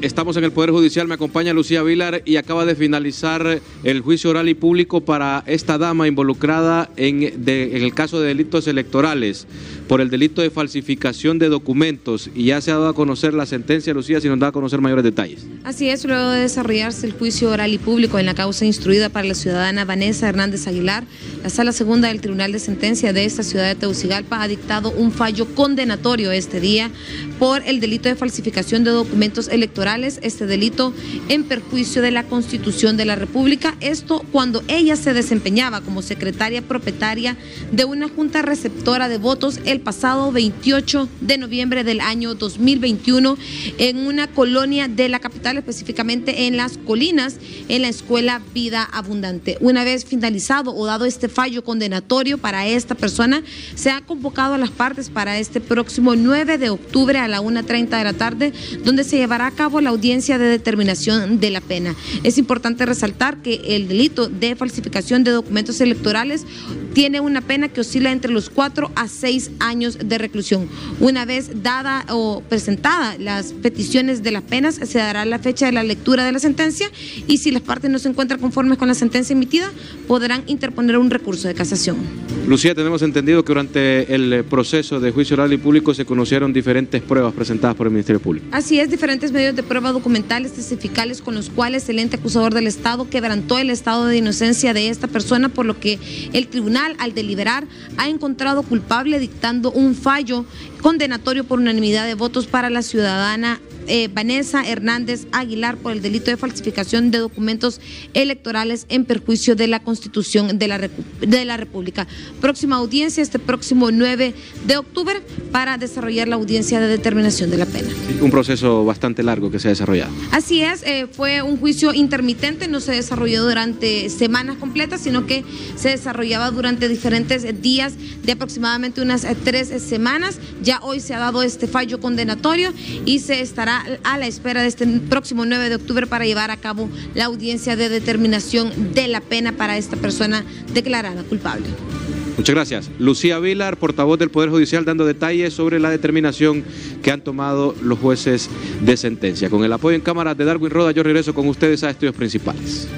Estamos en el Poder Judicial, me acompaña Lucía Vilar y acaba de finalizar el juicio oral y público para esta dama involucrada en, el caso de delitos electorales por el delito de falsificación de documentos. Y ya se ha dado a conocer la sentencia, Lucía, si nos da a conocer mayores detalles. Así es, luego de desarrollarse el juicio oral y público en la causa instruida para la ciudadana Vanessa Hernández Aguilar, la Sala Segunda del Tribunal de Sentencia de esta ciudad de Tegucigalpa ha dictado un fallo condenatorio este día por el delito de falsificación de documentos electorales electorales este delito en perjuicio de la Constitución de la República. Esto cuando ella se desempeñaba como secretaria propietaria de una junta receptora de votos el pasado 28 de noviembre del año 2021 en una colonia de la capital, específicamente en las colinas, en la escuela Vida Abundante. Una vez finalizado o dado este fallo condenatorio para esta persona, se ha convocado a las partes para este próximo 9 de octubre a la 1.30 de la tarde, donde se llevará a cabo la audiencia de determinación de la pena. Es importante resaltar que el delito de falsificación de documentos electorales tiene una pena que oscila entre los cuatro a seis años de reclusión. Una vez dada o presentada las peticiones de las penas, se dará la fecha de la lectura de la sentencia y si las partes no se encuentran conformes con la sentencia emitida, podrán interponer un recurso de casación. Lucía, tenemos entendido que durante el proceso de juicio oral y público se conocieron diferentes pruebas presentadas por el Ministerio Público. Así es, diferentes medios de prueba documentales testificales con los cuales el ente acusador del Estado quebrantó el estado de inocencia de esta persona, por lo que el tribunal, al deliberar, ha encontrado culpable dictando un fallo condenatorio por unanimidad de votos para la ciudadana eh, Vanessa Hernández Aguilar por el delito de falsificación de documentos electorales en perjuicio de la Constitución de la, de la República. Próxima audiencia este próximo 9 de octubre para desarrollar la audiencia de determinación de la pena. Un proceso bastante largo que se ha desarrollado. Así es, eh, fue un juicio intermitente, no se desarrolló durante semanas completas, sino que se desarrollaba durante diferentes días de aproximadamente unas eh, tres semanas. Ya hoy se ha dado este fallo condenatorio y se estará a la espera de este próximo 9 de octubre para llevar a cabo la audiencia de determinación de la pena para esta persona declarada culpable. Muchas gracias. Lucía Vilar, portavoz del Poder Judicial, dando detalles sobre la determinación que han tomado los jueces de sentencia. Con el apoyo en cámara de Darwin Roda, yo regreso con ustedes a estudios principales.